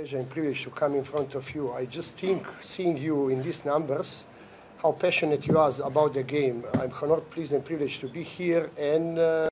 pleasure and privilege to come in front of you. I just think seeing you in these numbers, how passionate you are about the game. I'm honored, pleased, and privileged to be here and. Uh,